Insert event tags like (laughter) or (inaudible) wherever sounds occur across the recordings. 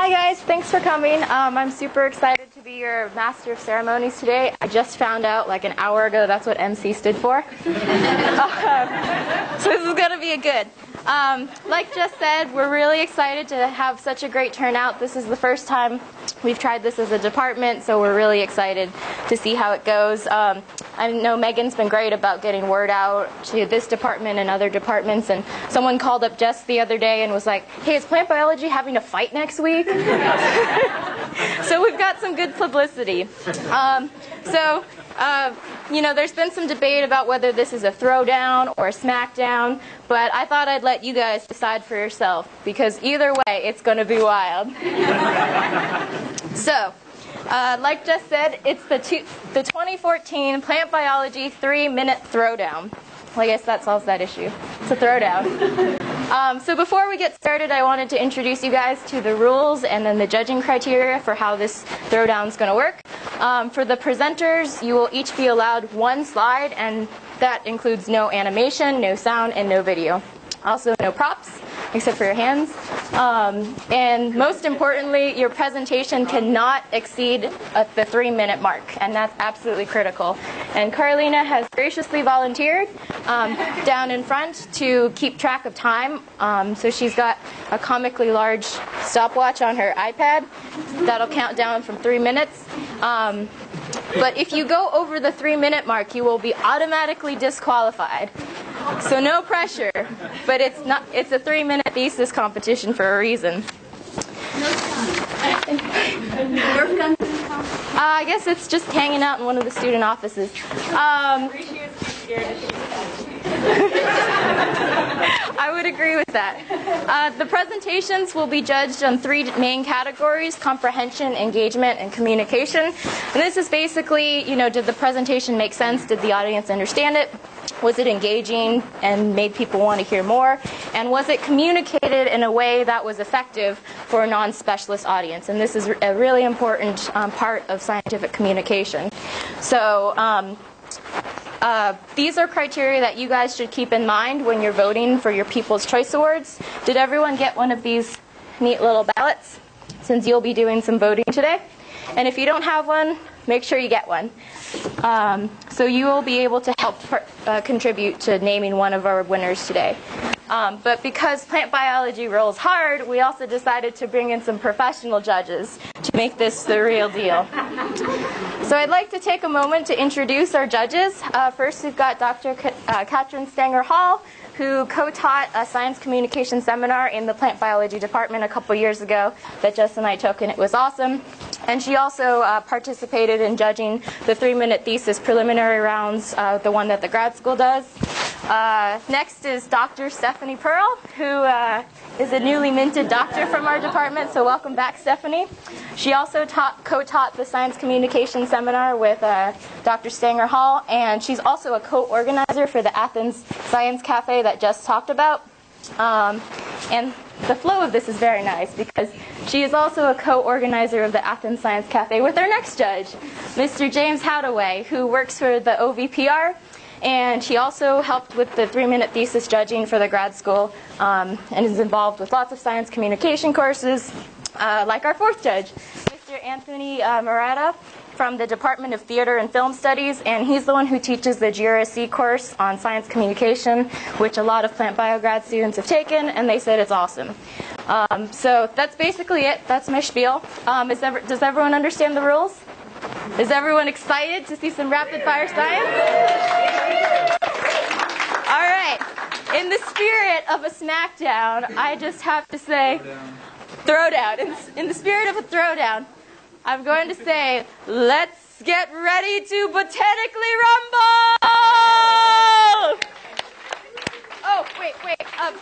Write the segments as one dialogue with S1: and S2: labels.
S1: Hi guys, thanks for coming. Um, I'm super excited to be your master of ceremonies today. I just found out like an hour ago that's what MC stood for. (laughs) um, so this is going to be a good. Um, like just said, we're really excited to have such a great turnout. This is the first time we've tried this as a department, so we're really excited to see how it goes. I know Megan's been great about getting word out to this department and other departments, and someone called up Jess the other day and was like, hey, is plant biology having a fight next week? (laughs) so we've got some good publicity. Um, so uh, you know, there's been some debate about whether this is a throwdown or a smackdown, but I thought I'd let you guys decide for yourself because either way, it's going to be wild. (laughs) so, uh, like just said, it's the, two, the 2014 Plant Biology three minute throwdown. Well, I guess that solves that issue. It's a throwdown. (laughs) Um, so before we get started, I wanted to introduce you guys to the rules and then the judging criteria for how this throwdown is going to work. Um, for the presenters, you will each be allowed one slide, and that includes no animation, no sound, and no video. Also, no props except for your hands. Um, and most importantly, your presentation cannot exceed uh, the three minute mark, and that's absolutely critical. And Carlina has graciously volunteered um, down in front to keep track of time. Um, so she's got a comically large stopwatch on her iPad that'll count down from three minutes. But if you go over the three minute mark, you will be automatically disqualified. So no pressure, but it's not. It's a three-minute thesis competition for a reason. Uh, I guess it's just hanging out in one of the student offices. Um, (laughs) I would agree with that. Uh, the presentations will be judged on three main categories comprehension, engagement, and communication. And this is basically, you know, did the presentation make sense? Did the audience understand it? Was it engaging and made people want to hear more? And was it communicated in a way that was effective for a non specialist audience? And this is a really important um, part of scientific communication. So, um, uh, these are criteria that you guys should keep in mind when you're voting for your People's Choice Awards. Did everyone get one of these neat little ballots? Since you'll be doing some voting today. And if you don't have one, make sure you get one. Um, so you will be able to help uh, contribute to naming one of our winners today. Um, but because plant biology rolls hard, we also decided to bring in some professional judges to make this the real deal. So I'd like to take a moment to introduce our judges. Uh, first, we've got Dr. K- uh, Kathrin Stanger Hall, who co-taught a science communication seminar in the plant biology department a couple years ago that Jess and I took, and it was awesome. And she also uh, participated in judging the three-minute thesis preliminary rounds, uh, the one that the grad school does. Uh, next is Dr. Stephanie Pearl, who uh, is a newly minted doctor from our department, so welcome back, Stephanie. She also taught, co-taught the science communication seminar with uh, Dr. Stanger Hall, and she's also a co-organizer for the Athens Science Cafe that just talked about. Um, and the flow of this is very nice because she is also a co-organizer of the Athens Science Cafe with our next judge, Mr. James Hataway, who works for the OVPR and he also helped with the three minute thesis judging for the grad school um, and is involved with lots of science communication courses, uh, like our fourth judge, Mr. Anthony uh, from the Department of Theater and Film Studies, and he's the one who teaches the GRSC course on science communication, which a lot of plant bio grad students have taken, and they said it's awesome. Um, so that's basically it. That's my spiel. Um, ever, does everyone understand the rules? Is everyone excited to see some rapid fire science? All right. In the spirit of a smackdown, I just have to say, throwdown. In, in the spirit of a throwdown, I'm going to say, let's get ready to botanically rumble! Oh, wait, wait. Um,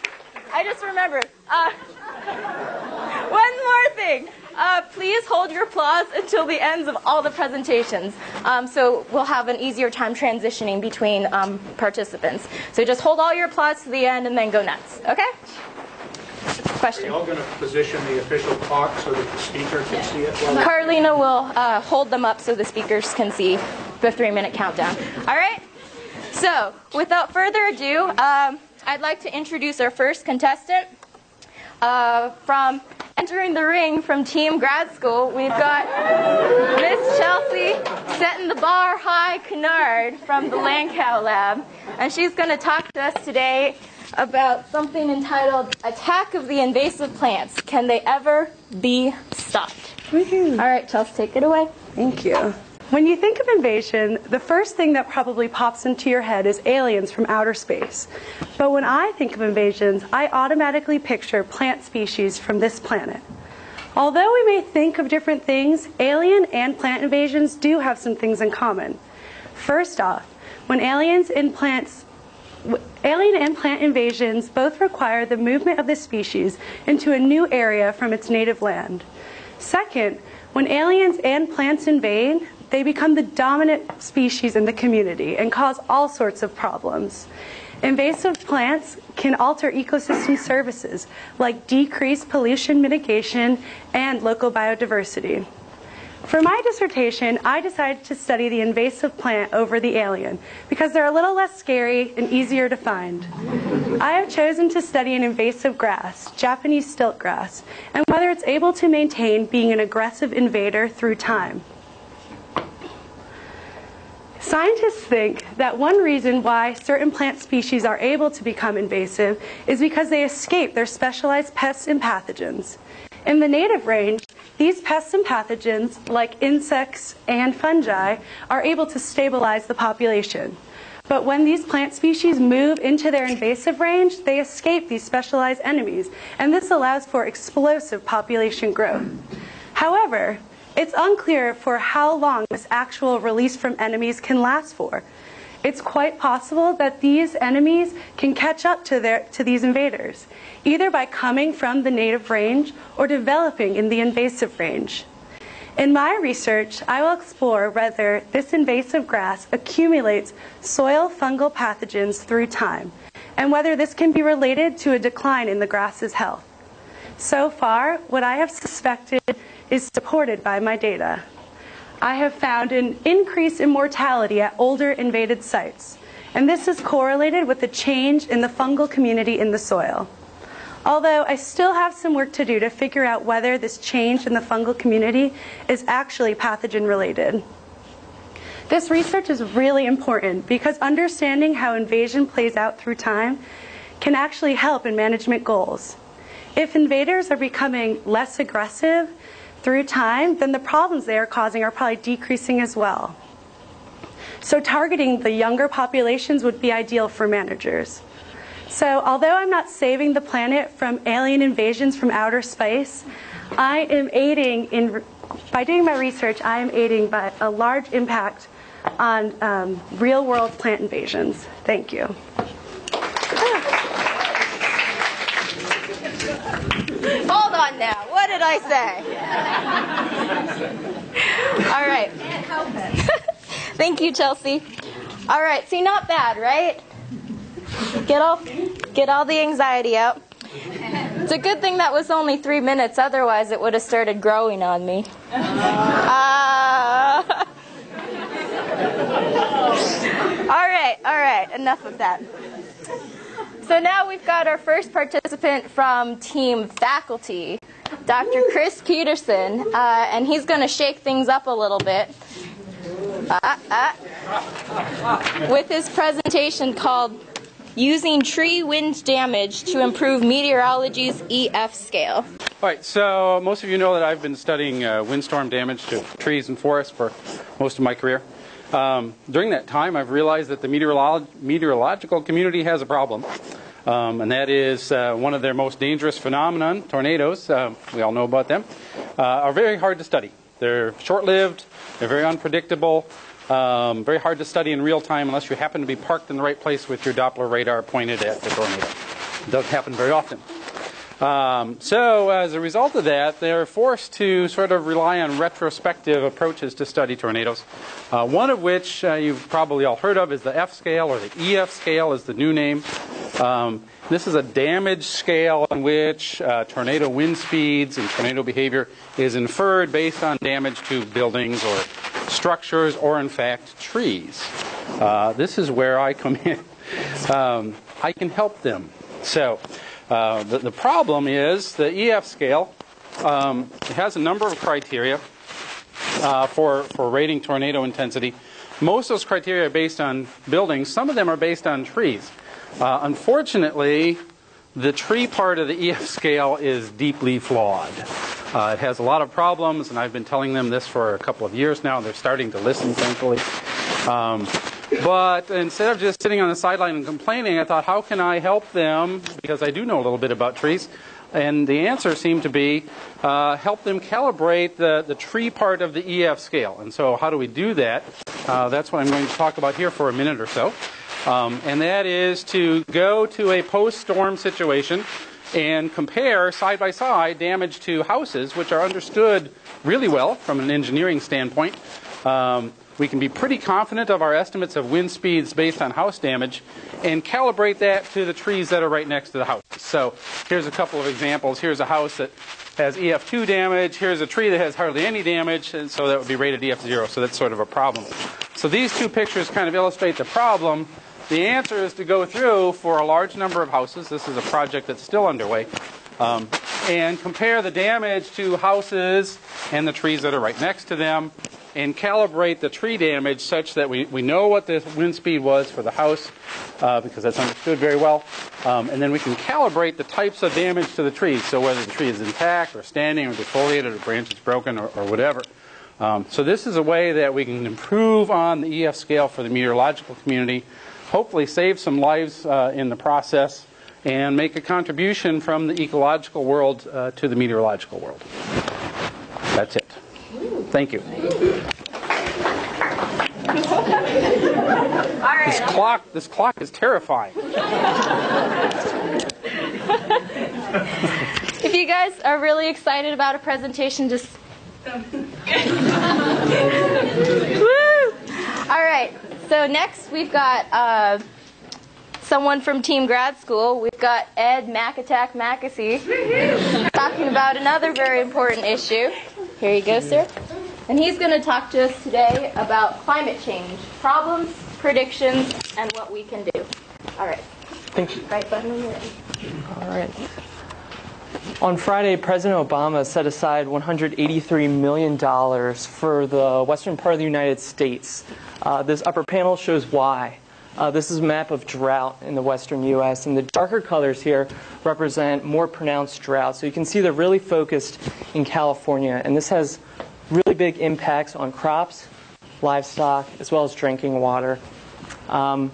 S1: I just remembered. Uh, (laughs) one more thing. Uh, please hold your applause until the ends of all the presentations. Um, so we'll have an easier time transitioning between um, participants. So just hold all your applause to the end and then go nuts. Okay? Question.
S2: Are you all going to position the official clock so that the speaker can see it? While
S1: Carlina will uh, hold them up so the speakers can see the three minute countdown. All right? So, without further ado, um, I'd like to introduce our first contestant uh, from entering the ring from Team Grad School, we've got Miss Chelsea setting the bar high Kennard from the Lankau Lab. And she's going to talk to us today about something entitled Attack of the Invasive Plants. Can they ever be stopped? All right, Chelsea, take it away.
S3: Thank you. When you think of invasion, the first thing that probably pops into your head is aliens from outer space. But when I think of invasions, I automatically picture plant species from this planet. Although we may think of different things, alien and plant invasions do have some things in common. First off, when aliens and plants Alien and plant invasions both require the movement of the species into a new area from its native land. Second, when aliens and plants invade, they become the dominant species in the community and cause all sorts of problems. Invasive plants can alter ecosystem services like decreased pollution mitigation and local biodiversity. For my dissertation, I decided to study the invasive plant over the alien because they're a little less scary and easier to find. I have chosen to study an invasive grass, Japanese stilt grass, and whether it's able to maintain being an aggressive invader through time. Scientists think that one reason why certain plant species are able to become invasive is because they escape their specialized pests and pathogens. In the native range, these pests and pathogens, like insects and fungi, are able to stabilize the population. But when these plant species move into their invasive range, they escape these specialized enemies, and this allows for explosive population growth. However, it's unclear for how long this actual release from enemies can last for. It's quite possible that these enemies can catch up to, their, to these invaders, either by coming from the native range or developing in the invasive range. In my research, I will explore whether this invasive grass accumulates soil fungal pathogens through time, and whether this can be related to a decline in the grass's health. So far, what I have suspected is supported by my data. I have found an increase in mortality at older invaded sites, and this is correlated with the change in the fungal community in the soil. Although I still have some work to do to figure out whether this change in the fungal community is actually pathogen related. This research is really important because understanding how invasion plays out through time can actually help in management goals. If invaders are becoming less aggressive, through time, then the problems they are causing are probably decreasing as well. So targeting the younger populations would be ideal for managers. So although I'm not saving the planet from alien invasions from outer space, I am aiding in, by doing my research, I am aiding by a large impact on um, real world plant invasions. Thank you.
S1: Hold on now. What did I say? All right. (laughs) Thank you, Chelsea. All right. See, not bad, right? Get all, get all the anxiety out. It's a good thing that was only three minutes. Otherwise, it would have started growing on me. Uh, (laughs) all right. All right. Enough of that. So now we've got our first participant from team faculty, Dr. Chris Peterson, uh, and he's going to shake things up a little bit uh, uh, with his presentation called Using Tree Wind Damage to Improve Meteorology's EF Scale.
S4: All right, so most of you know that I've been studying uh, windstorm damage to trees and forests for most of my career. Um, during that time, I've realized that the meteorolo- meteorological community has a problem, um, and that is uh, one of their most dangerous phenomenon, tornadoes. Uh, we all know about them. Uh, are very hard to study. They're short-lived. They're very unpredictable. Um, very hard to study in real time unless you happen to be parked in the right place with your Doppler radar pointed at the tornado. It doesn't happen very often. Um, so, as a result of that, they're forced to sort of rely on retrospective approaches to study tornadoes. Uh, one of which uh, you've probably all heard of is the F scale, or the EF scale is the new name. Um, this is a damage scale in which uh, tornado wind speeds and tornado behavior is inferred based on damage to buildings or structures or, in fact, trees. Uh, this is where I come in. (laughs) Um, I can help them. So, uh, the, the, problem is the EF scale um, has a number of criteria uh, for, for rating tornado intensity. Most of those criteria are based on buildings. Some of them are based on trees. Uh, unfortunately, the tree part of the EF (laughs) scale is deeply flawed. Uh, it has a lot of problems, and I've been telling them this for a couple of years now. And they're starting to listen, thankfully. Um, but instead of just sitting on the sideline and complaining, I thought, how can I help them? Because I do know a little bit about trees. And the answer seemed to be uh, help them calibrate the, the tree part of the EF scale. And so, how do we do that? Uh, that's what I'm going to talk about here for a minute or so. Um, and that is to go to a post storm situation and compare side by side damage to houses, which are understood really well from an engineering standpoint. Um, we can be pretty confident of our estimates of wind speeds based on house damage and calibrate that to the trees that are right next to the house. So here's a couple of examples. Here's a house that has EF2 damage. Here's a tree that has hardly any damage, and so that would be rated EF0. So that's sort of a problem. So these two pictures kind of illustrate the problem. The answer is to go through for a large number of houses. This is a project that's still underway. Um, and compare the damage to houses and the trees that are right next to them and calibrate the tree damage such that we, we know what the wind speed was for the house uh, because that's understood very well. Um, and then we can calibrate the types of damage to the trees. So whether the tree is intact or standing or defoliated or branches broken or, or whatever. Um, so this is a way that we can improve on the EF scale for the meteorological community, hopefully save some lives uh, in the process, and make a contribution from the ecological world uh, to the meteorological world. That's it. Thank you. This clock, this clock is terrifying.
S1: If you guys are really excited about a presentation, just. Woo! All right. So next we've got uh, someone from Team Grad School. We've got Ed Macatak McAssey talking about another very important issue. Here you go, sir. And he's going to talk to us today about climate change, problems, predictions, and what we can do. All right.
S5: Thank you.
S1: Right button.
S5: All right. On Friday, President Obama set aside $183 million for the western part of the United States. Uh, this upper panel shows why. Uh, this is a map of drought in the western U.S., and the darker colors here represent more pronounced drought. So you can see they're really focused in California, and this has really big impacts on crops, livestock, as well as drinking water. Um,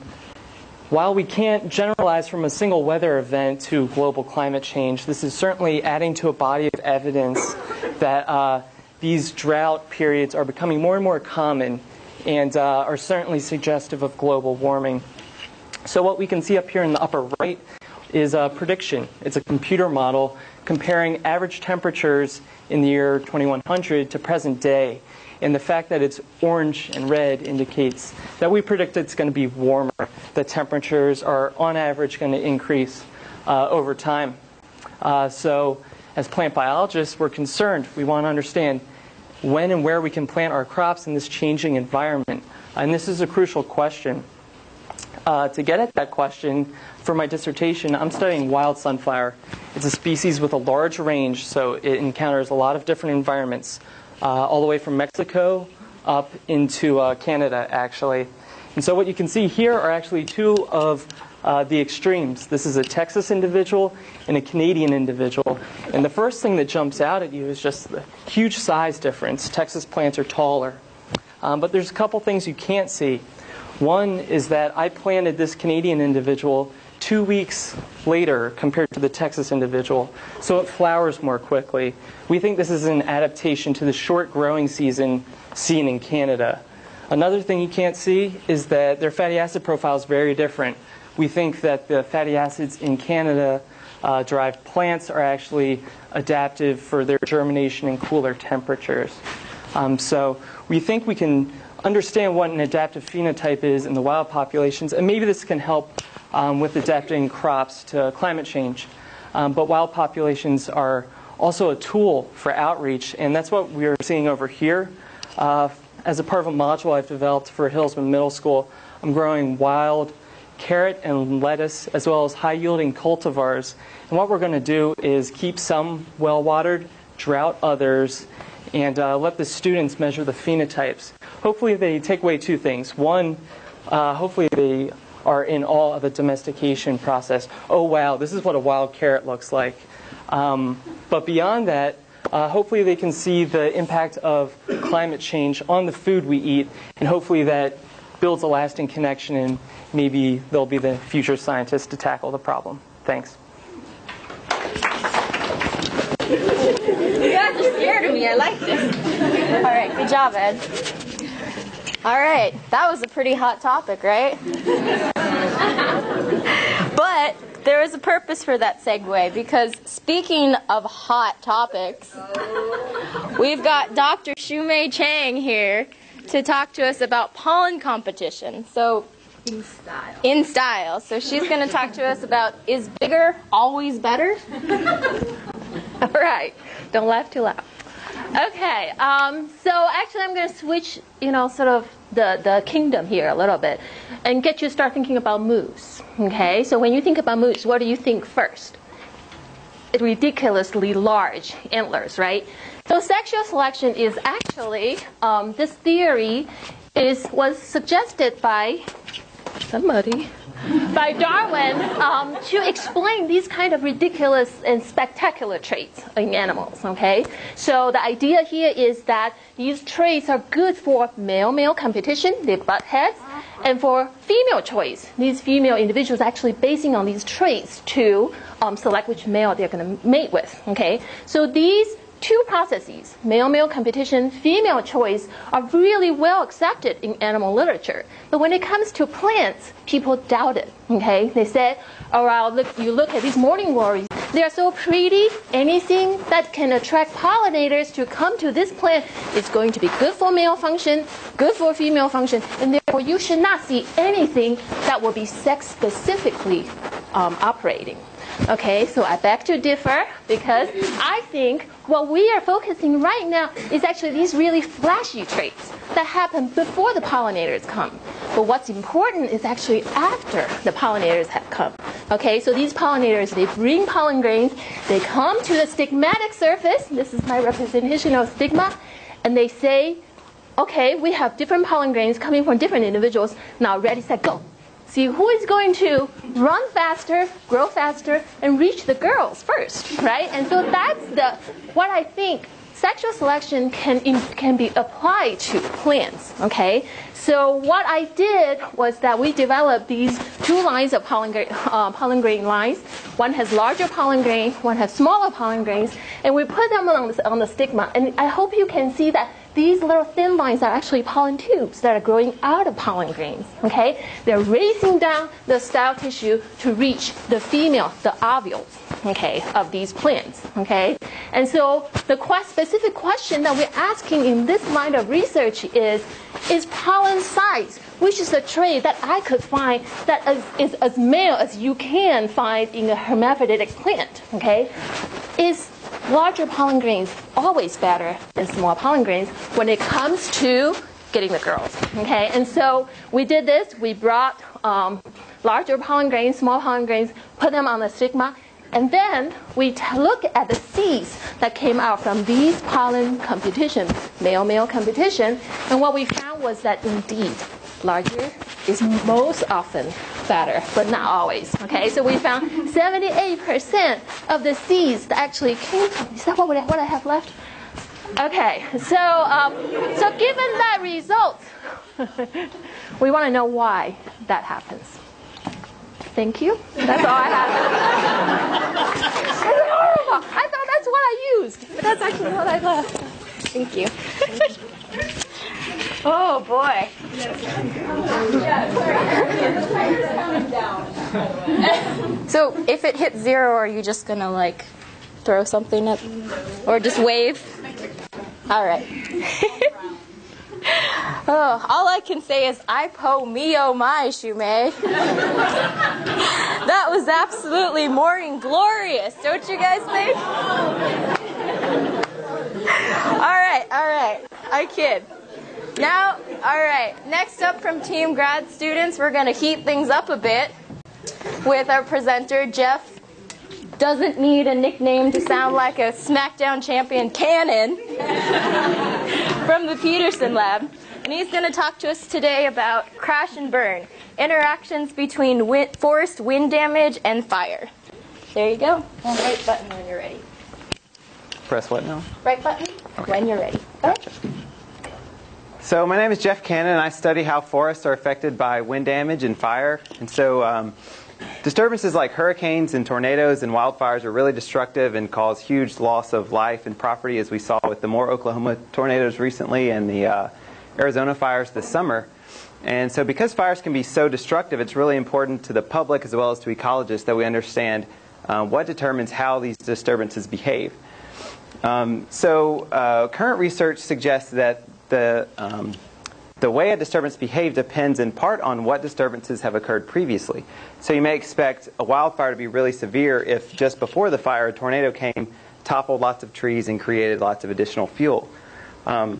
S5: while we can't generalize from a single weather event to global climate change, this is certainly adding to a body of evidence that uh, these drought periods are becoming more and more common and uh, are certainly suggestive of global warming. So, what we can see up here in the upper right is a prediction. It's a computer model comparing average temperatures in the year 2100 to present day. And the fact that it's orange and red indicates that we predict it's going to be warmer. The temperatures are, on average, going to increase uh, over time. Uh, so, as plant biologists, we're concerned. We want to understand when and where we can plant our crops in this changing environment. And this is a crucial question. Uh, to get at that question, for my dissertation, I'm studying wild sunflower. It's a species with a large range, so it encounters a lot of different environments, uh, all the way from Mexico up into uh, Canada, actually. And so what you can see here are actually two of uh, the extremes. This is a Texas individual and a Canadian individual. And the first thing that jumps out at you is just the huge size difference. Texas plants are taller. Um, but there's a couple things you can't see. One is that I planted this Canadian individual two weeks later compared to the Texas individual, so it flowers more quickly. We think this is an adaptation to the short growing season seen in Canada. Another thing you can't see is that their fatty acid profile is very different. We think that the fatty acids in Canada uh, derived plants are actually adaptive for their germination in cooler temperatures. Um, so we think we can understand what an adaptive phenotype is in the wild populations, and maybe this can help um, with adapting crops to climate change. Um, but wild populations are also a tool for outreach, and that's what we're seeing over here. Uh, as a part of a module I've developed for Hilsman Middle School, I'm growing wild carrot and lettuce, as well as high yielding cultivars. And what we're going to do is keep some well watered, drought others, and uh, let the students measure the phenotypes. Hopefully, they take away two things. One, uh, hopefully, they are in awe of the domestication process. Oh, wow, this is what a wild carrot looks like. Um, but beyond that, uh, hopefully they can see the impact of climate change on the food we eat, and hopefully that builds a lasting connection, and maybe they'll be the future scientists to tackle the problem. Thanks.
S1: You scared of me. I like this. All right, good job, Ed. All right, that was a pretty hot topic, right? but there is a purpose for that segue because speaking of hot topics, we've got Dr. Shumei Chang here to talk to us about pollen competition. So
S6: in style.
S1: in style. So she's going to talk to us about is bigger always better? (laughs) All right. Don't laugh too loud.
S6: Okay, um, so actually, I'm going to switch, you know, sort of the, the kingdom here a little bit and get you to start thinking about moose. Okay, so when you think about moose, what do you think first? Ridiculously large antlers, right? So sexual selection is actually um, this theory is was suggested by somebody by Darwin um, to explain these kind of ridiculous and spectacular traits in animals. Okay, so the idea here is that these traits are good for male-male competition, they butt heads, and for female choice. These female individuals actually basing on these traits to um, select which male they're going to mate with. Okay, so these two processes, male-male competition, female choice, are really well accepted in animal literature. But when it comes to plants, people doubt it. Okay, they say, "Oh, well, look, you look at these morning glories; they are so pretty. Anything that can attract pollinators to come to this plant is going to be good for male function, good for female function, and therefore you should not see anything that will be sex specifically um, operating." Okay, so I beg to differ because I think what we are focusing right now is actually these really flashy traits that happen before the pollinators come. But what's important is actually after the pollinators have come. Okay, so these pollinators, they bring pollen grains, they come to the stigmatic surface. This is my representation of stigma. And they say, okay, we have different pollen grains coming from different individuals. Now, ready, set, go see who is going to run faster, grow faster, and reach the girls first, right? And so that's the what I think sexual selection can can be applied to plants. Okay, so what I did was that we developed these two lines of pollen, gra- uh, pollen grain lines. One has larger pollen grain, one has smaller pollen grains, and we put them on the, on the stigma. And I hope you can see that these little thin lines are actually pollen tubes that are growing out of pollen grains. Okay, they're racing down the style tissue to reach the female, the ovules. Okay, of these plants. Okay, and so the specific question that we're asking in this line of research is: Is pollen size, which is a trait that I could find that is, is as male as you can find in a hermaphroditic plant? Okay, is larger pollen grains always better than small pollen grains when it comes to getting the girls. Okay, and so we did this. We brought um, larger pollen grains, small pollen grains, put them on the stigma, and then we look at the seeds that came out from these pollen competition, male-male competition, and what we found was that indeed larger is most often better, but not always. Okay, so we found 78% of the seeds that actually came from. Is that what I, what I have left? Okay, so um, so given that result, (laughs) we want to know why that happens. Thank you. That's all I have. That's horrible. I thought that's what I used, but that's actually what I left. Thank you. Oh boy.
S1: So if it hits zero, are you just gonna like throw something up, or just wave? All right. (laughs) oh, all I can say is I po me oh my shume. (laughs) that was absolutely morning glorious, don't you guys think? (laughs) all right, all right. I kid. Now, all right. Next up from Team Grad students, we're going to heat things up a bit with our presenter, Jeff doesn't need a nickname to sound like a SmackDown champion cannon (laughs) from the Peterson Lab. And he's going to talk to us today about crash and burn interactions between wind, forest wind damage and fire. There you go. Right button when you're ready.
S7: Press what now?
S1: Right button when you're ready.
S7: Gotcha. So my name is Jeff Cannon, and I study how forests are affected by wind damage and fire. And so um, disturbances like hurricanes and tornadoes and wildfires are really destructive and cause huge loss of life and property, as we saw with the Moore, Oklahoma tornadoes recently and the uh, Arizona fires this summer. And so because fires can be so destructive, it's really important to the public as well as to ecologists that we understand uh, what determines how these disturbances behave. Um, so uh, current research suggests that the, um, the way a disturbance behaves depends in part on what disturbances have occurred previously. So you may expect a wildfire to be really severe if just before the fire a tornado came, toppled lots of trees, and created lots of additional fuel. Um,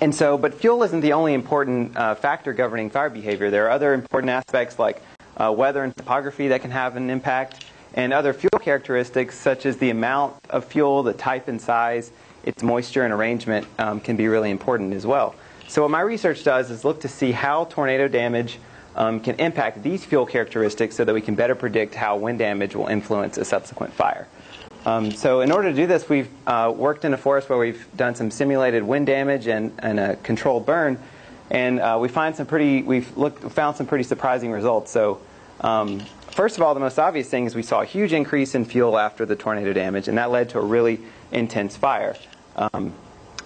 S7: and so, but fuel isn't the only important uh, factor governing fire behavior. There are other important aspects like uh, weather and topography that can have an impact, and other fuel characteristics such as the amount of fuel, the type and size, its moisture and arrangement um, can be really important as well. So what my research does is look to see how tornado damage um, can impact these fuel characteristics so that we can better predict how wind damage will influence a subsequent fire. Um, so in order to do this, we've uh, worked in a forest where we've done some simulated wind damage and, and a controlled burn, and uh, we find some pretty we've looked found some pretty surprising results. So um, first of all, the most obvious thing is we saw a huge increase in fuel after the tornado damage, and that led to a really intense fire. Um,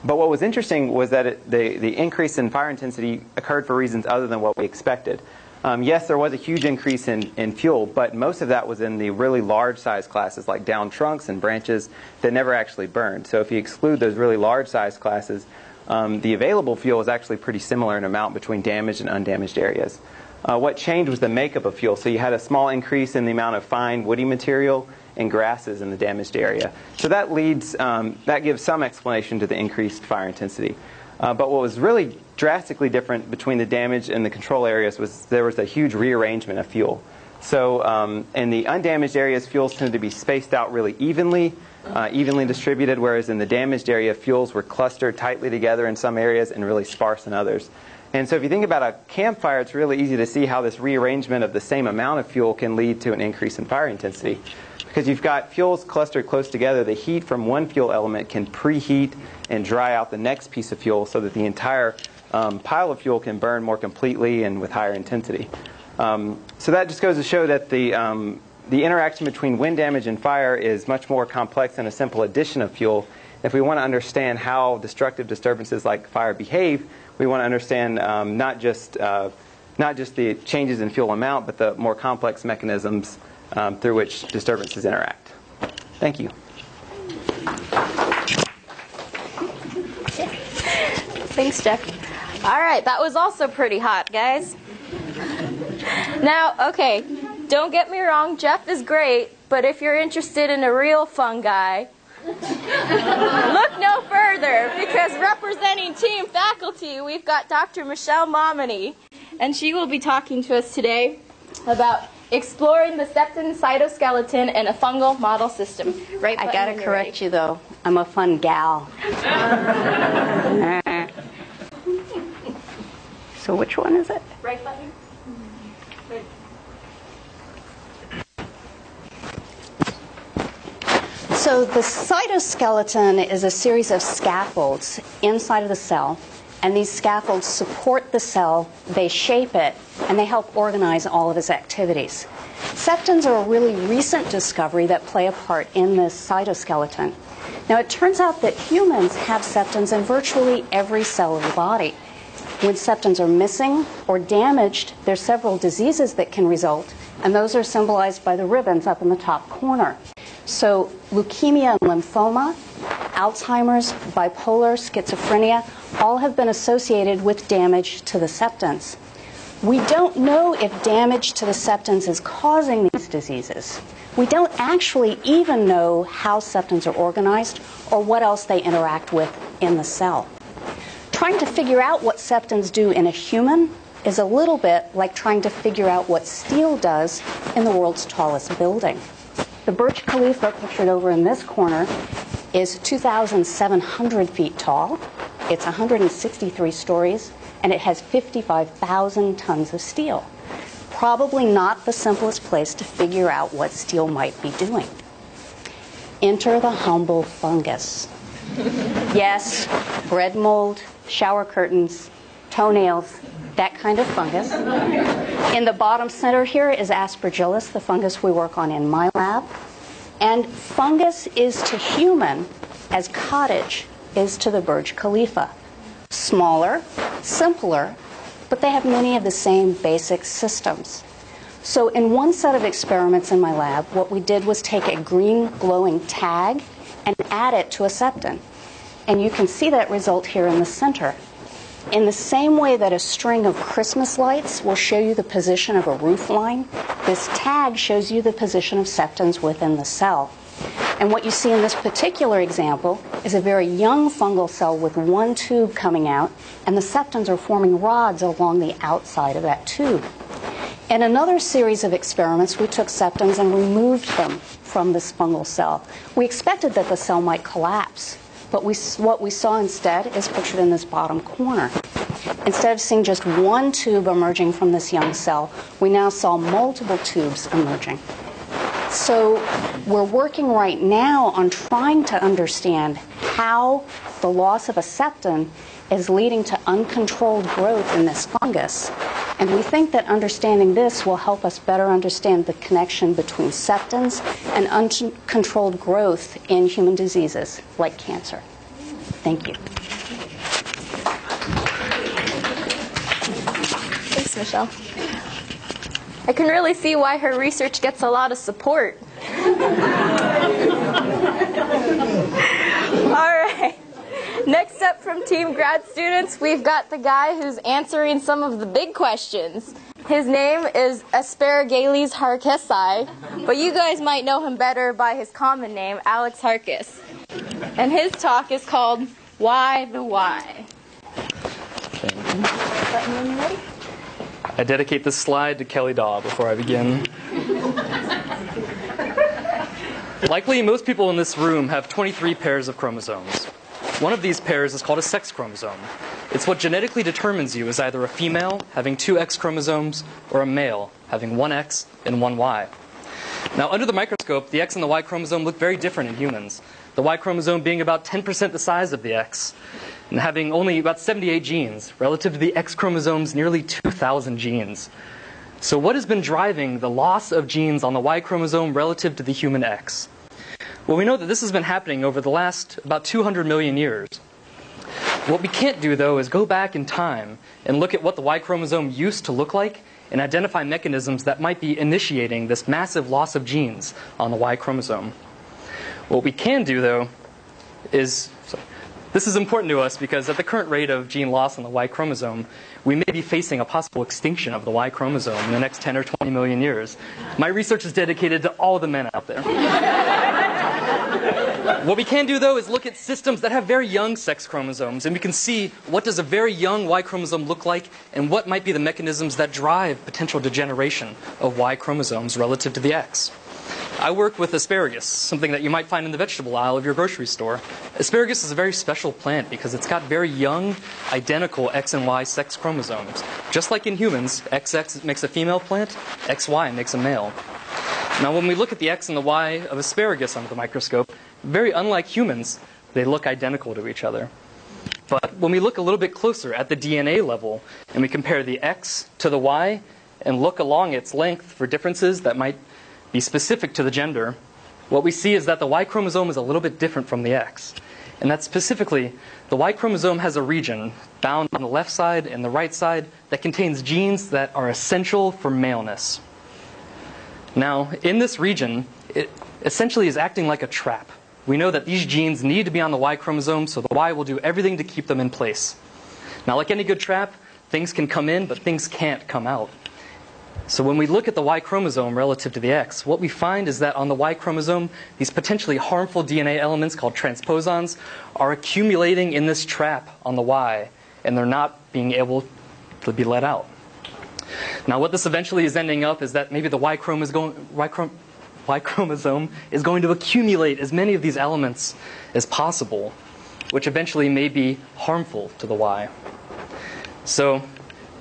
S7: but what was interesting was that it, the, the increase in fire intensity occurred for reasons other than what we expected. Um, yes, there was a huge increase in, in fuel, but most of that was in the really large size classes like down trunks and branches that never actually burned. So if you exclude those really large size classes, um, the available fuel is actually pretty similar in amount between damaged and undamaged areas. Uh, what changed was the makeup of fuel. So you had a small increase in the amount of fine woody material and grasses in the damaged area. So that leads, um, that gives some explanation to the increased fire intensity. Uh, but what was really drastically different between the damaged and the control areas was there was a huge rearrangement of fuel. So um, in the undamaged areas, fuels tended to be spaced out really evenly, uh, evenly distributed, whereas in the damaged area, fuels were clustered tightly together in some areas and really sparse in others. And so if you think about a campfire, it's really easy to see how this rearrangement of the same amount of fuel can lead to an increase in fire intensity because you've got fuels clustered close together, the heat from one fuel element can preheat and dry out the next piece of fuel so that the entire um, pile of fuel can burn more completely and with higher intensity. Um, so that just goes to show that the, um, the interaction between wind damage and fire is much more complex than a simple addition of fuel. If we want to understand how destructive disturbances like fire behave, we want to understand um, not just uh, not just the changes in fuel amount, but the more complex mechanisms um, through which disturbances interact. Thank you.
S1: Thanks, Jeff. All right, that was also pretty hot, guys. Now, okay, don't get me wrong, Jeff is great, but if you're interested in a real fungi, look no further because representing team faculty, we've got Dr. Michelle Momany, and she will be talking to us today about exploring the septin cytoskeleton in a fungal model system. Right?
S8: I gotta correct you though. I'm a fun gal. (laughs) so which one is it?
S1: Right button.
S8: So the cytoskeleton is a series of scaffolds inside of the cell, and these scaffolds support the cell, they shape it, and they help organize all of its activities. Septins are a really recent discovery that play a part in this cytoskeleton. Now, it turns out that humans have septins in virtually every cell of the body. When septins are missing or damaged, there's several diseases that can result, and those are symbolized by the ribbons up in the top corner. So, leukemia and lymphoma, Alzheimer's, bipolar, schizophrenia, all have been associated with damage to the septins. We don't know if damage to the septins is causing these diseases. We don't actually even know how septins are organized or what else they interact with in the cell. Trying to figure out what septins do in a human is a little bit like trying to figure out what steel does in the world's tallest building. The Burj Khalifa, pictured over in this corner, is 2,700 feet tall. It's 163 stories, and it has 55,000 tons of steel. Probably not the simplest place to figure out what steel might be doing. Enter the humble fungus. yes, bread mold, shower curtains, toenails, that kind of fungus. In the bottom center here is aspergillus, the fungus we work on in my lab. And fungus is to human as cottage is to the Burj Khalifa. Smaller, simpler, but they have many of the same basic systems. So, in one set of experiments in my lab, what we did was take a green glowing tag and add it to a septin. And you can see that result here in the center. In the same way that a string of Christmas lights will show you the position of a roof line, this tag shows you the position of septins within the cell. And what you see in this particular example is a very young fungal cell with one tube coming out, and the septins are forming rods along the outside of that tube. In another series of experiments, we took septins and removed them from this fungal cell. We expected that the cell might collapse, but we, what we saw instead is pictured in this bottom corner. Instead of seeing just one tube emerging from this young cell, we now saw multiple tubes emerging. So we're working right now on trying to understand how the loss of a septin is leading to uncontrolled growth in this fungus. And we think that understanding this will help us better understand the connection between septins and uncontrolled growth in human diseases like cancer. Thank you.
S1: Thanks, Michelle. I can really see why her research gets a lot of support. (laughs) Next up from Team Grad Students, we've got the guy who's answering some of the big questions. His name is Asparagales harkesi, but you guys might know him better by his common name, Alex Harkess. And his talk is called Why the Why.
S9: I dedicate this slide to Kelly Dawe before I begin. Likely, most people in this room have 23 pairs of chromosomes. One of these pairs is called a sex chromosome. It's what genetically determines you as either a female, having two X chromosomes, or a male, having one X and one Y. Now, under the microscope, the X and the Y chromosome look very different in humans. The Y chromosome being about 10% the size of the X, and having only about 78 genes, relative to the X chromosome's nearly 2,000 genes. So, what has been driving the loss of genes on the Y chromosome relative to the human X? Well, we know that this has been happening over the last about 200 million years. What we can't do, though, is go back in time and look at what the Y chromosome used to look like and identify mechanisms that might be initiating this massive loss of genes on the Y chromosome. What we can do, though, is sorry, this is important to us because at the current rate of gene loss on the Y chromosome, we may be facing a possible extinction of the Y chromosome in the next 10 or 20 million years. My research is dedicated to all the men out there. (laughs) what we can do, though, is look at systems that have very young sex chromosomes, and we can see what does a very young Y chromosome look like and what might be the mechanisms that drive potential degeneration of Y chromosomes relative to the X. I work with asparagus, something that you might find in the vegetable aisle of your grocery store. Asparagus is a very special plant because it's got very young, identical X and Y sex chromosomes. Just like in humans, XX makes a female plant, XY makes a male. Now, when we look at the X and the Y of asparagus under the microscope, very unlike humans, they look identical to each other. But when we look a little bit closer at the DNA level and we compare the X to the Y and look along its length for differences that might be specific to the gender, what we see is that the Y chromosome is a little bit different from the X. And that specifically, the Y chromosome has a region bound on the left side and the right side that contains genes that are essential for maleness. Now, in this region, it essentially is acting like a trap. We know that these genes need to be on the Y chromosome, so the Y will do everything to keep them in place. Now, like any good trap, things can come in, but things can't come out. So when we look at the Y chromosome relative to the X, what we find is that on the Y chromosome, these potentially harmful DNA elements called transposons are accumulating in this trap on the Y, and they're not being able to be let out. Now, what this eventually is ending up is that maybe the Y chromosome is going, y chrom-
S5: Y chromosome is going to accumulate as many of these elements as possible, which eventually may be harmful to the Y. So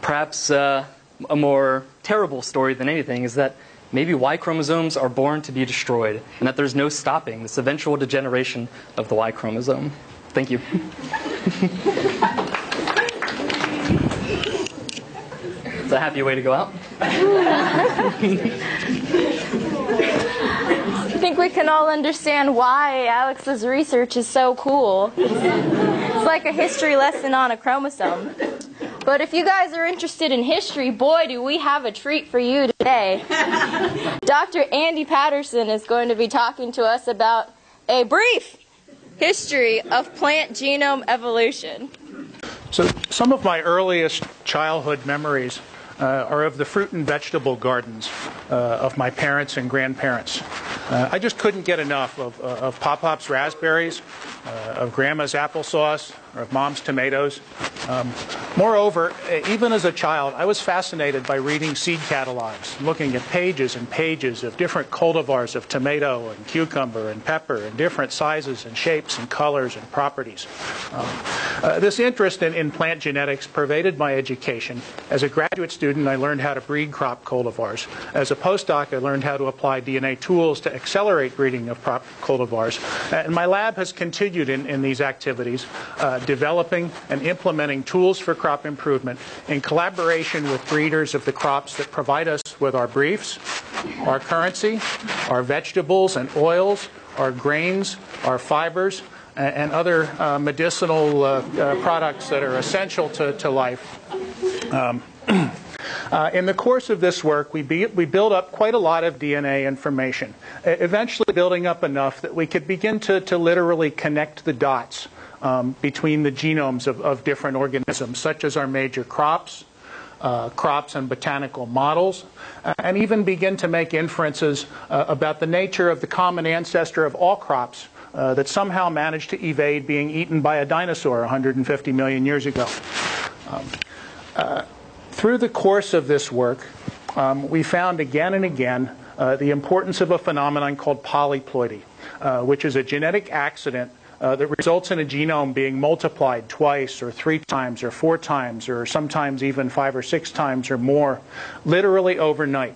S5: perhaps uh, a more terrible story than anything is that maybe Y chromosomes are born to be destroyed and that there's no stopping this eventual degeneration of the Y chromosome. Thank you. (laughs) It's a happy way to go out.
S1: I think we can all understand why Alex's research is so cool. It's like a history lesson on a chromosome. But if you guys are interested in history, boy, do we have a treat for you today. Dr. Andy Paterson is going to be talking to us about a brief history of plant genome evolution.
S2: So some of my earliest childhood memories uh, are of the fruit and vegetable gardens uh, of my parents and grandparents. Uh, I just couldn't get enough of, uh, of Pop Pop's raspberries, uh, of Grandma's applesauce, or of Mom's tomatoes. Um, moreover, uh, even as a child, I was fascinated by reading seed catalogs, looking at pages and pages of different cultivars of tomato and cucumber and pepper and different sizes and shapes and colors and properties. Um, uh, this interest in, in plant genetics pervaded my education. As a graduate student, I learned how to breed crop cultivars. As a postdoc, I learned how to apply DNA tools to accelerate breeding of crop cultivars. And my lab has continued in, in these activities, uh, developing and implementing tools for crop improvement in collaboration with breeders of the crops that provide us with our briefs, our currency, our vegetables and oils, our grains, our fibers, and other uh, medicinal uh, uh, products that are essential to, to life. Um, (clears throat) uh, in the course of this work, we, be, we build up quite a lot of DNA information, eventually building up enough that we could begin to, to literally connect the dots um, between the genomes of, of, different organisms, such as our major crops, uh, crops and botanical models, and even begin to make inferences uh, about the nature of the common ancestor of all crops uh, that somehow managed to evade being eaten by a dinosaur 150 million years ago. Um, uh, through the course of this work, um, we found again and again uh, the importance of a phenomenon called polyploidy, which is a genetic accident uh, that results in a genome being multiplied twice or three times or four times or sometimes even five or six times or more, literally overnight.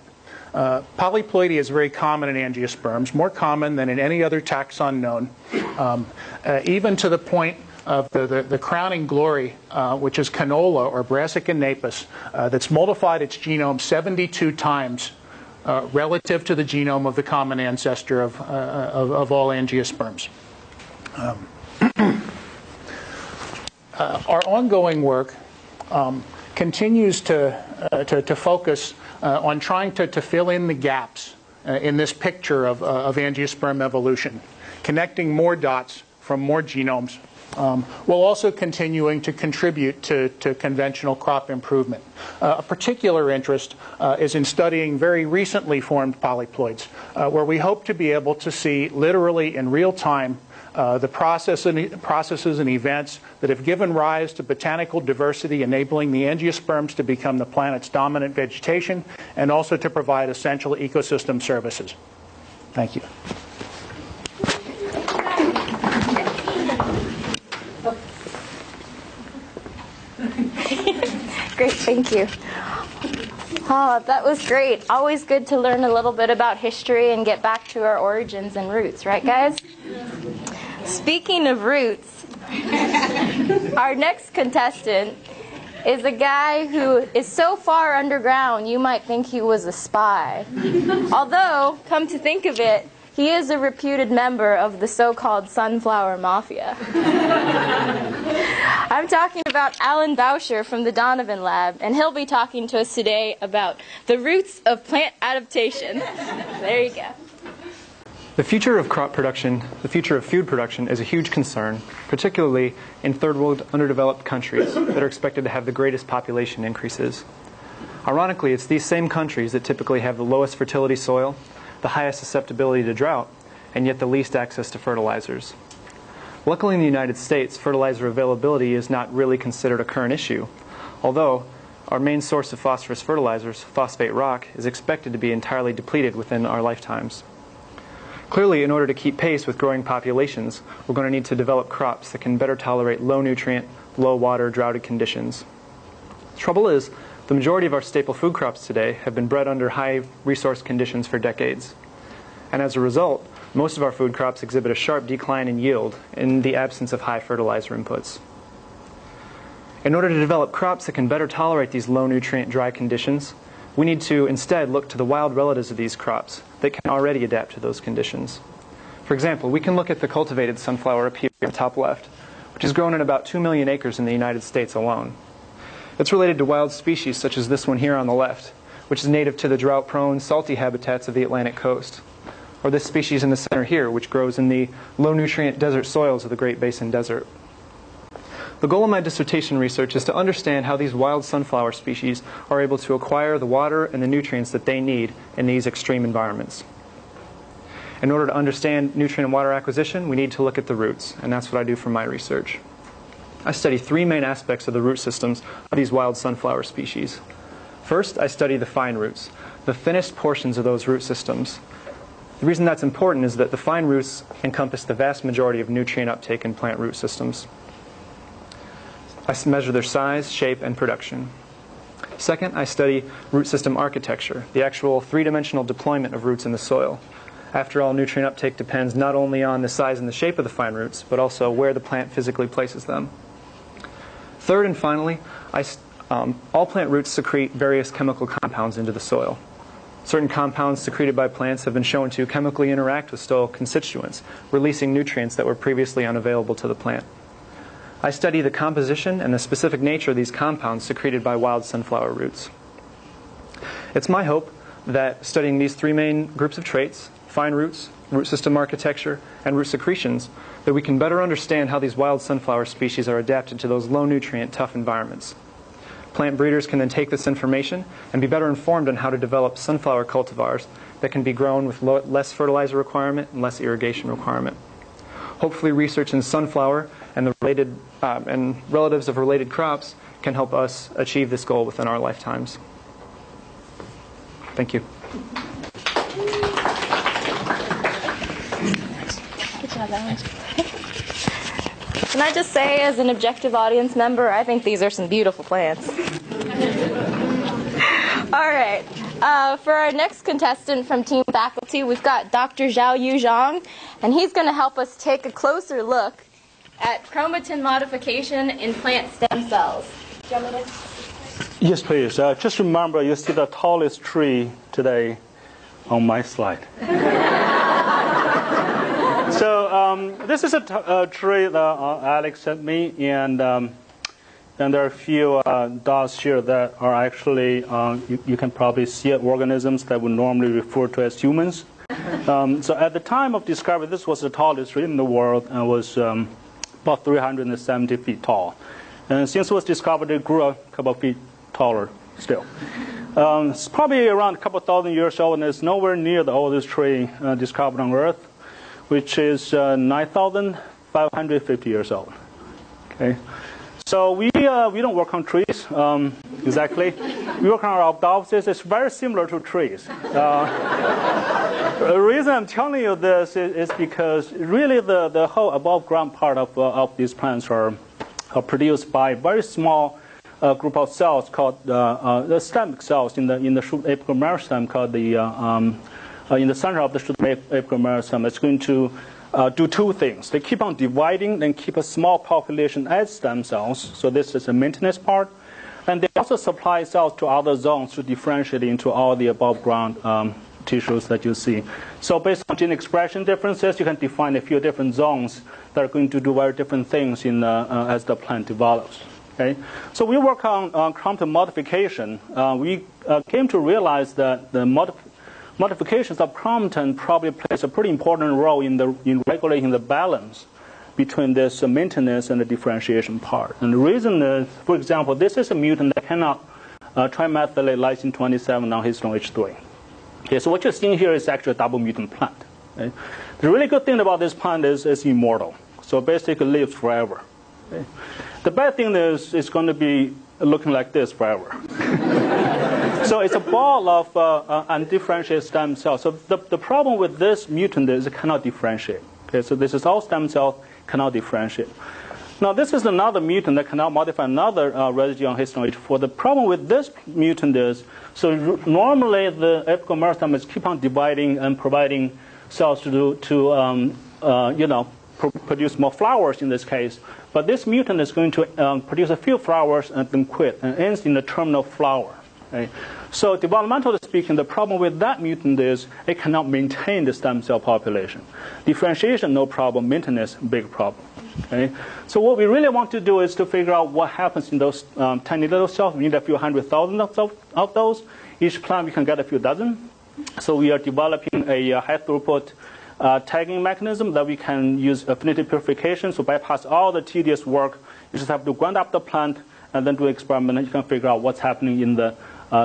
S2: Uh, polyploidy is very common in angiosperms, more common than in any other taxon known, um, uh, even to the point of the, the, the crowning glory, uh, which is canola or Brassica napus, uh, that's multiplied its genome 72 times uh, relative to the genome of the common ancestor of, uh, of, of, all angiosperms. Um, (clears throat) our ongoing work um, continues to, to, to focus uh, on trying to, to fill in the gaps uh, in this picture of, uh, of angiosperm evolution, connecting more dots from more genomes um, while also continuing to contribute to, to conventional crop improvement. Uh, a particular interest uh, is in studying very recently formed polyploids, uh, where we hope to be able to see literally in real time uh, the process and, processes and events that have given rise to botanical diversity, enabling the angiosperms to become the planet's dominant vegetation and also to provide essential ecosystem services. Thank you. (laughs)
S1: great, thank you. Oh, that was great. Always good to learn a little bit about history and get back to our origins and roots, right, guys? Speaking of roots, our next contestant is a guy who is so far underground you might think he was a spy. Although, come to think of it, he is a reputed member of the so called Sunflower Mafia. I'm talking about Alan Bowsher from the Donovan Lab, and he'll be talking to us today about the roots of plant adaptation. There you go.
S10: The future of crop production, the future of food production, is a huge concern, particularly in third world underdeveloped countries that are expected to have the greatest population increases. Ironically, it's these same countries that typically have the lowest fertility soil, the highest susceptibility to drought, and yet the least access to fertilizers. Luckily, in the United States, fertilizer availability is not really considered a current issue, although our main source of phosphorus fertilizers, phosphate rock, is expected to be entirely depleted within our lifetimes. Clearly, in order to keep pace with growing populations, we're going to need to develop crops that can better tolerate low nutrient, low water, droughted conditions. The trouble is, the majority of our staple food crops today have been bred under high resource conditions for decades. And as a result, most of our food crops exhibit a sharp decline in yield in the absence of high fertilizer inputs. In order to develop crops that can better tolerate these low nutrient dry conditions, we need to instead look to the wild relatives of these crops that can already adapt to those conditions. For example, we can look at the cultivated sunflower up here in the top left, which is grown in about 2 million acres in the United States alone. It's related to wild species such as this one here on the left, which is native to the drought prone, salty habitats of the Atlantic coast. Or this species in the center here, which grows in the low nutrient desert soils of the Great Basin Desert. The goal of my dissertation research is to understand how these wild sunflower species are able to acquire the water and the nutrients that they need in these extreme environments. In order to understand nutrient and water acquisition, we need to look at the roots, and that's what I do for my research. I study three main aspects of the root systems of these wild sunflower species. First, I study the fine roots, the thinnest portions of those root systems. The reason that's important is that the fine roots encompass the vast majority of nutrient uptake in plant root systems. I measure their size, shape, and production. Second, I study root system architecture, the actual three-dimensional deployment of roots in the soil. After all, nutrient uptake depends not only on the size and the shape of the fine roots, but also where the plant physically places them. Third and finally, I, um, all plant roots secrete various chemical compounds into the soil. Certain compounds secreted by plants have been shown to chemically interact with soil constituents, releasing nutrients that were previously unavailable to the plant. I study the composition and the specific nature of these compounds secreted by wild sunflower roots. It's my hope that studying these three main groups of traits fine roots, root system architecture, and root secretions that we can better understand how these wild sunflower species are adapted to those low nutrient, tough environments. Plant breeders can then take this information and be better informed on how to develop sunflower cultivars that can be grown with less fertilizer requirement and less irrigation requirement. Hopefully, research in sunflower and the related um, and relatives of related crops can help us achieve this goal within our lifetimes. Thank you.
S1: Can I just say, as an objective audience member, I think these are some beautiful plants. (laughs) All right. Uh, for our next contestant from Team Faculty, we've got Dr. Xiaoyu Zhang, and he's going to help us take a closer look at chromatin modification in plant stem cells.
S11: Yes, please. Uh, just remember, you see the tallest tree today on my slide. (laughs) so um, this is a, t- a tree that uh, Alex sent me, and um, and there are a few uh, dots here that are actually uh, you, you, can probably see organisms that would normally refer to as humans. (laughs) Um, so at the time of discovery, this was the tallest tree in the world and was um, about 370 feet tall. And since it was discovered, it grew a couple of feet taller still. Um, it's probably around a couple thousand years old, and it's nowhere near the oldest tree uh, discovered on Earth, which is uh, 9,550 years old. Okay, so we uh, we don't work on trees um, exactly. we work on Arabidopsis. It's very similar to trees. Uh, (laughs) the reason I'm telling you this is, is, because really the, the whole above ground part of uh, of these plants are, are produced by very small uh, group of cells called uh, uh, the stem cells in the in the shoot apical meristem called the um, in the center of the shoot apical meristem. It's going to uh, do two things. They keep on dividing and keep a small population as stem cells. So this is the maintenance part. And they also supply cells to other zones to differentiate into all the above ground um, tissues that you see. So based on gene expression differences, you can define a few different zones that are going to do very different things in, uh, uh, as the plant develops. Okay? So we work on uh, chromatin modification. We uh, came to realize that the mod- modifications of chromatin probably plays a pretty important role in, the, in regulating the balance between this maintenance and the differentiation part. And the reason is, for example, this is a mutant that cannot uh, trimethylate lysine 27 on histone H3. Okay, so what you're seeing here is actually a double mutant plant. Okay? The really good thing about this plant is it's immortal. So basically lives forever. Okay? The bad thing is it's going to be looking like this forever. (laughs) so it's a ball of uh, uh, undifferentiated stem cells. So the, the problem with this mutant is it cannot differentiate. Okay, so this is all stem cells cannot differentiate. Now this is another mutant that cannot modify another uh, residue on histone H4. The problem with this mutant is, so normally the apical meristem keep on dividing and providing cells to do, to um, uh, you know pr- produce more flowers in this case. But this mutant is going to um, produce a few flowers and then quit and ends in the terminal flower. So developmentally speaking, the problem with that mutant is it cannot maintain the stem cell population. Differentiation, no problem. Maintenance, big problem. Okay? So what we really want to do is to figure out what happens in those um, tiny little cells. We need a few hundred thousand of, those. Each plant we can get a few dozen. So we are developing a uh, high throughput uh, tagging mechanism that we can use affinity purification. So bypass all the tedious work. You just have to grind up the plant and then do experiment. And you can figure out what's happening in the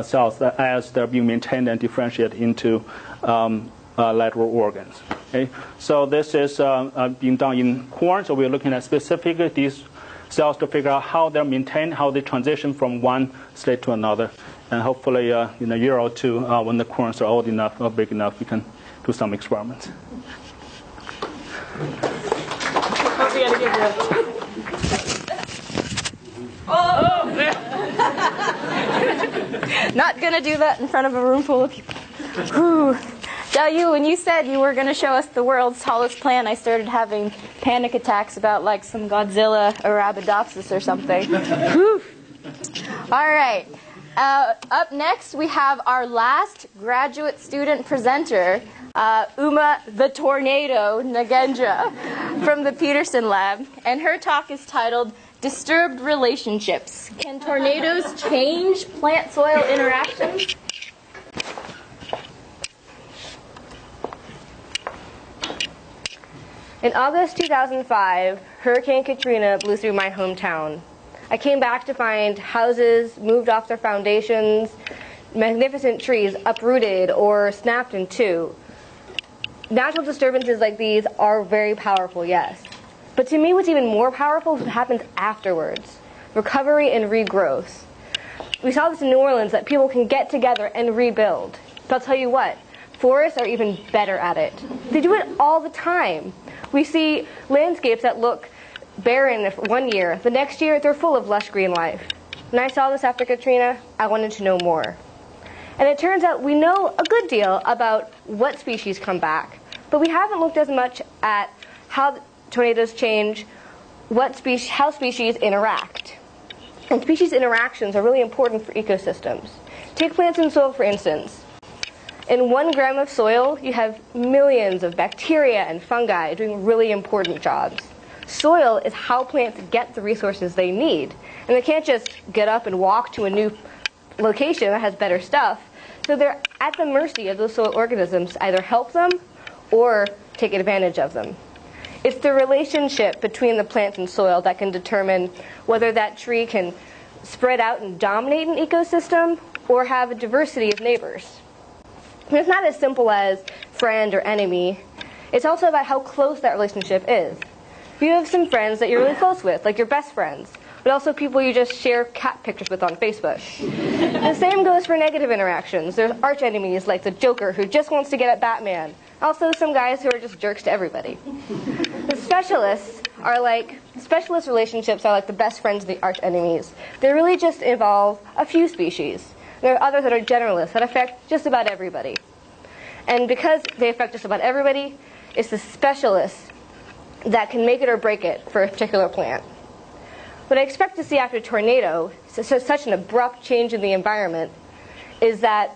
S11: cells that as they're being maintained and differentiated into um, uh, lateral organs. Okay? So this is uh, uh, being done in corn. So we're looking at specifically these cells to figure out how they're maintained, how they transition from one state to another. And hopefully, uh, in a year or two, uh, when the corns are old enough or big enough, we can do some experiments. (laughs)
S1: Not gonna do that in front of a room full of people. Whew. Yu, when you said you were gonna show us the world's tallest plant, I started having panic attacks about like some Godzilla Arabidopsis or something. Whew. All right. Uh, up next, we have our last graduate student presenter, uh, Uma the Tornado Nagendra from the Peterson Lab. And her talk is titled Disturbed Relationships Can Tornadoes Change Plant Soil Interactions?
S12: In August 2005, Hurricane Katrina blew through my hometown. I came back to find houses moved off their foundations, magnificent trees uprooted or snapped in two. Natural disturbances like these are very powerful, yes. But to me, what's even more powerful is what happens afterwards recovery and regrowth. We saw this in New Orleans that people can get together and rebuild. But I'll tell you what, forests are even better at it. They do it all the time. We see landscapes that look barren one year, the next year they're full of lush green life. When I saw this after Katrina, I wanted to know more. And it turns out we know a good deal about what species come back, but we haven't looked as much at how tornadoes change, what species, how species interact. And species interactions are really important for ecosystems. Take plants and soil, for instance. In one gram of soil, you have millions of bacteria and fungi doing really important jobs. Soil is how plants get the resources they need. And they can't just get up and walk to a new location that has better stuff. So they're at the mercy of those soil organisms to either help them or take advantage of them. It's the relationship between the plant and soil that can determine whether that tree can spread out and dominate an ecosystem or have a diversity of neighbors. And it's not as simple as friend or enemy. It's also about how close that relationship is. You have some friends that you're really close with, like your best friends, but also people you just share cat pictures with on Facebook. the same goes for negative interactions. There's arch enemies like the Joker who just wants to get at Batman. Also, some guys who are just jerks to everybody. The specialists are like specialist relationships are like the best friends of the arch enemies. They really just involve a few species. There are others that are generalists that affect just about everybody. And because they affect just about everybody, it's the specialists that can make it or break it for a particular plant. What I expect to see after a tornado, so such an abrupt change in the environment, is that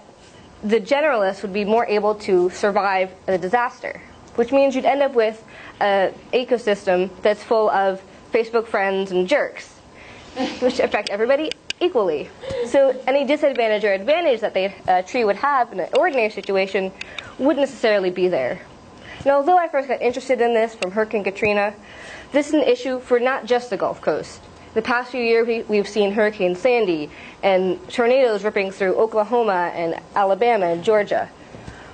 S12: the generalists would be more able to survive a disaster, which means you'd end up with an ecosystem that's full of Facebook friends and jerks, which affect everybody equally. So any disadvantage or advantage that the tree would have in an ordinary situation wouldn't necessarily be there. Now, although I first got interested in this from Hurricane Katrina, this is an issue for not just the Gulf Coast the past few years, we, have seen Hurricane Sandy and tornadoes ripping through Oklahoma and Alabama and Georgia.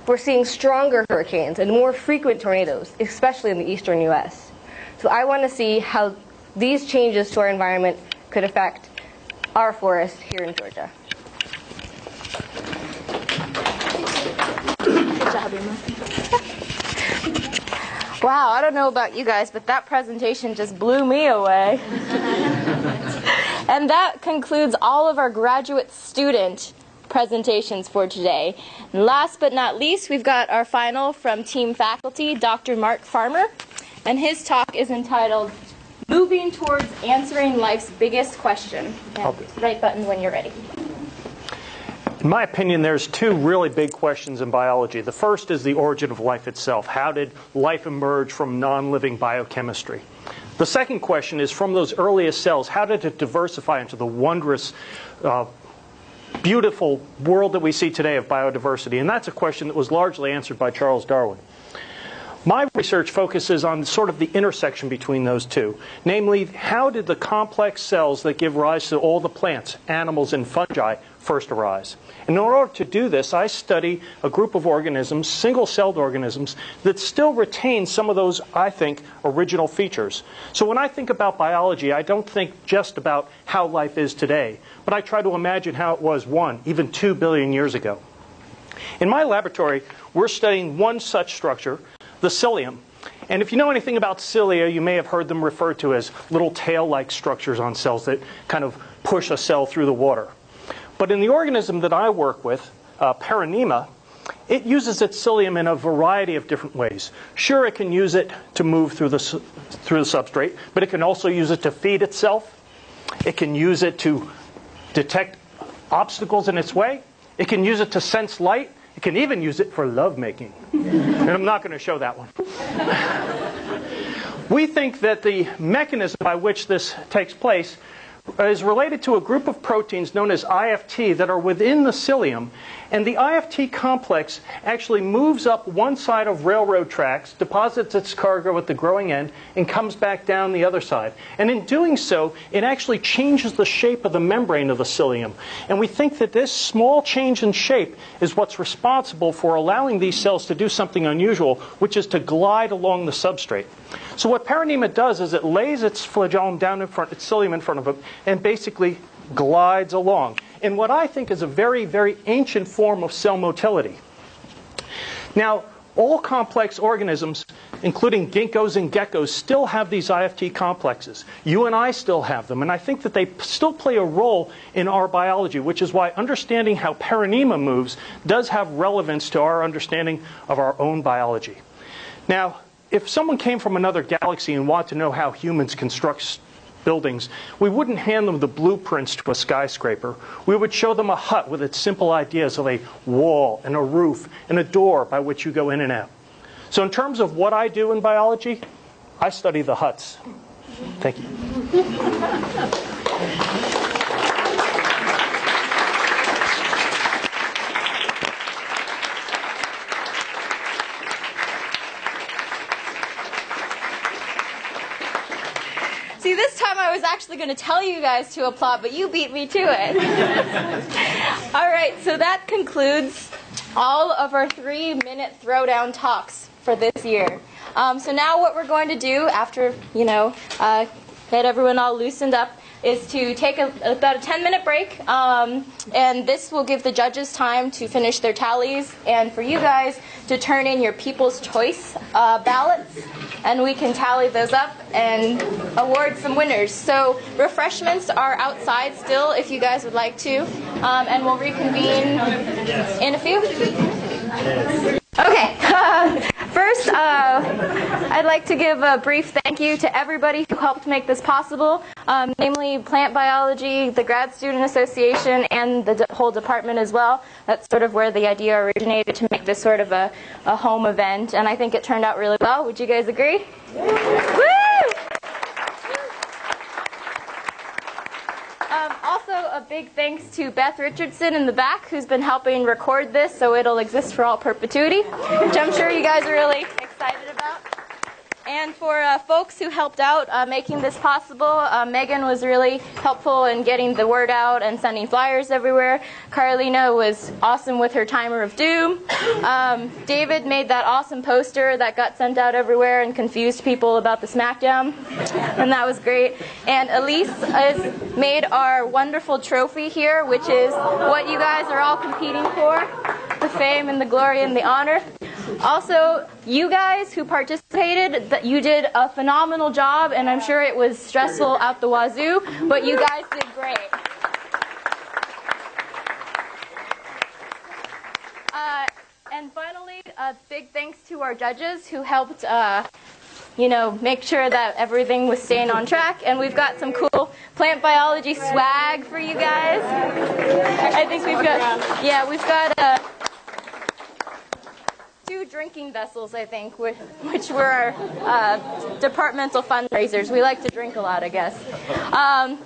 S12: We're seeing stronger hurricanes and more frequent tornadoes, especially in the eastern U.S. So I want to see how these changes to our environment could affect our forests here in Georgia. Good job, Emma.
S1: Wow, I don't know about you guys, but that presentation just blew me away. and that concludes all of our graduate student presentations for today. And last but not least, we've got our final from team faculty, Dr. Mark Farmer, and his talk is entitled Moving Towards Answering Life's Biggest Question. Right button when you're ready.
S13: In my opinion, there's two really big questions in biology. The first is the origin of life itself. How did life emerge from non-living biochemistry? The second question is from those earliest cells, how did it diversify into the wondrous, uh, beautiful world that we see today of biodiversity? And that's a question that was largely answered by Charles Darwin. My research focuses on sort of the intersection between those two. Namely, how did the complex cells that give rise to all the plants, animals, and fungi first arise? And in order to do this, I study a group of organisms, single-celled organisms, that still retain some of those, I think, original features. So when I think about biology, I don't think just about how life is today, but I try to imagine how it was one, even two billion years ago. In my laboratory, we're studying one such structure, the cilium. And if you know anything about cilia, you may have heard them referred to as little tail-like structures on cells that kind of push a cell through the water. But in the organism that I work with, uh, Peranema, it uses its cilium in a variety of different ways. Sure, it can use it to move through the, through the substrate, but it can also use it to feed itself. It can use it to detect obstacles in its way. It can use it to sense light. It can even use it for lovemaking. and I'm not going to show that one. (laughs) we think that the mechanism by which this takes place is related to a group of proteins known as IFT that are within the cilium. And the IFT complex actually moves up one side of railroad tracks, deposits its cargo at the growing end, and comes back down the other side. And in doing so, it actually changes the shape of the membrane of the cilium. And we think that this small change in shape is what's responsible for allowing these cells to do something unusual, which is to glide along the substrate. So what Peranema does is it lays its flagellum down in front, its cilium in front of it, and basically glides along in what I think is a very, very ancient form of cell motility. Now, all complex organisms, including ginkgos and geckos, still have these IFT complexes. You and I still have them, and I think that they still play a role in our biology, which is why understanding how Peranema moves does have relevance to our understanding of our own biology. Now, if someone came from another galaxy and wanted to know how humans construct buildings, we wouldn't hand them the blueprints to a skyscraper. We would show them a hut with its simple ideas of a wall and a roof and a door by which you go in and out. So in terms of what I do in biology, I study the huts. Thank you.
S1: See, this time I was actually going to tell you guys to applaud, but you beat me to it. (laughs) all right, so that concludes all of our three minute throwdown talks for this year. Um, so now what we're going to do after, you know, uh, get everyone all loosened up is to take a, about a 10 minute break. Um, and this will give the judges time to finish their tallies and for you guys to turn in your People's Choice uh, ballots. And we can tally those up and award some winners. So refreshments are outside still if you guys would like to. Um, and we'll reconvene in a few. Okay. (laughs) First, uh, I'd like to give a brief thank you to everybody who helped make this possible, um, namely Plant Biology, the Grad Student Association, and the d- whole department as well. That's sort of where the idea originated to make this sort of a, a home event, and I think it turned out really well. Would you guys agree? Yeah. Woo! Um, also, a big thanks to Beth Richardson in the back, who's been helping record this so it'll exist for all perpetuity, which I'm sure you guys are really excited about. And for uh, folks who helped out uh, making this possible, uh, Megan was really helpful in getting the word out and sending flyers everywhere. Carolina was awesome with her timer of doom. Um, David made that awesome poster that got sent out everywhere and confused people about the SmackDown, and that was great. And Elise has made our wonderful trophy here, which is what you guys are all competing for the fame and the glory and the honor. Also, you guys who participated, you did a phenomenal job, and I'm sure it was stressful out the wazoo, but you guys did great. Uh, and finally, a big thanks to our judges who helped, uh, you know, make sure that everything was staying on track. And we've got some cool plant biology swag for you guys. I think we've got, yeah, we've got uh, two drinking vessels, I think, which, which were our uh, departmental fundraisers. We like to drink a lot, I guess. Um,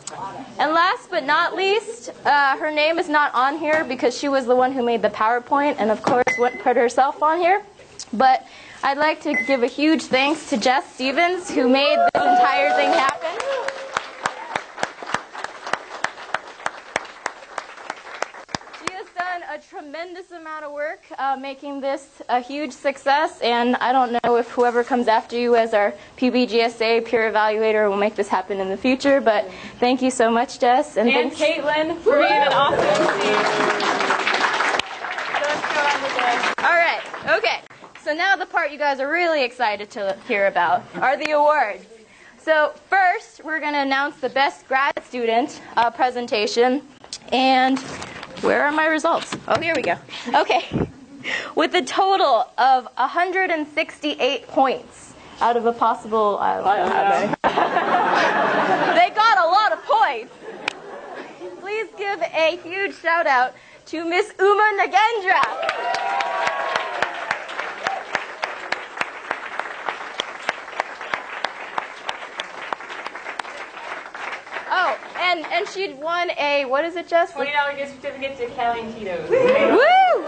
S1: and last but not least, uh, her name is not on here because she was the one who made the PowerPoint and, of course, wouldn't put herself on here. But I'd like to give a huge thanks to Jess Stevens, who made this entire thing happen. She has done a tremendous amount of work uh, making this a huge success, and I don't know if whoever comes after you as our PBGSA peer evaluator will make this happen in the future, but thank you so much, Jess.
S14: And
S1: thanks-
S14: Caitlin for being an awesome
S1: All right, okay. So now the part you guys are really excited to hear about are the awards. So first, we're going to announce the best grad student uh, presentation. And where are my results? Oh, here we go. Okay. With a total of 168 points out of a possible, I don't know how many. (laughs) they got a lot of points. Please give a huge shout out to Miss Uma Nagendra. Oh, and and she'd won a what is it, Jess?
S14: Twenty dollar gift certificate to Cali and Tito's.
S1: Woo!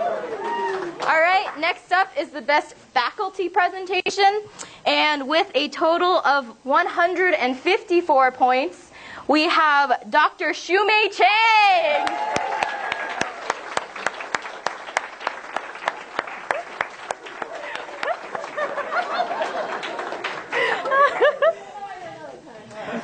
S1: All right, next up is the best faculty presentation. And with a total of 154 points, we have Dr. Shumei Chang.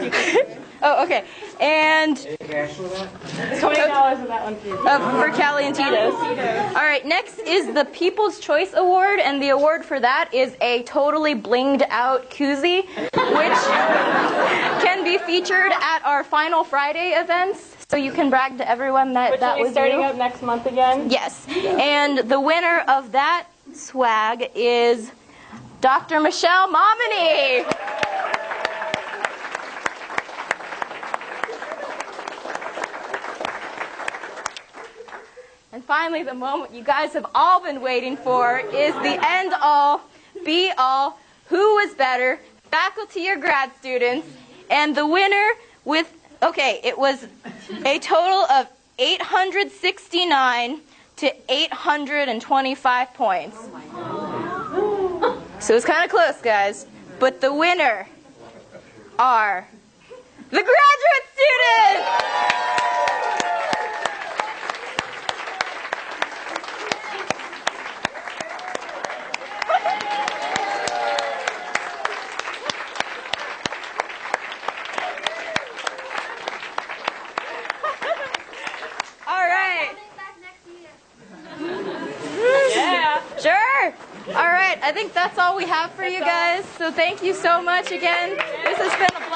S1: (laughs) oh, okay. And
S14: Twenty dollars for that one too.
S1: uh, for Cali and Tito's. All right, next is the People's Choice Award, and the award for that is a totally blinged out koozie, which can be featured at our Final Friday events. So you can brag to everyone that
S14: Which
S1: that
S14: will be
S1: was
S14: starting
S1: you.
S14: up next month again.
S1: Yes, and the winner of that swag is Dr. Michelle Momany. Finally, the moment you guys have all been waiting for is the end all, be all, who was better, faculty or grad students, and the winner with, okay, it was a total of 869 to 825 points. So it's kind of close, guys. But the winner are the graduate students! All right.
S14: Yeah.
S1: Sure. All right. I think that's all we have for you guys. So thank you so much again. This has been a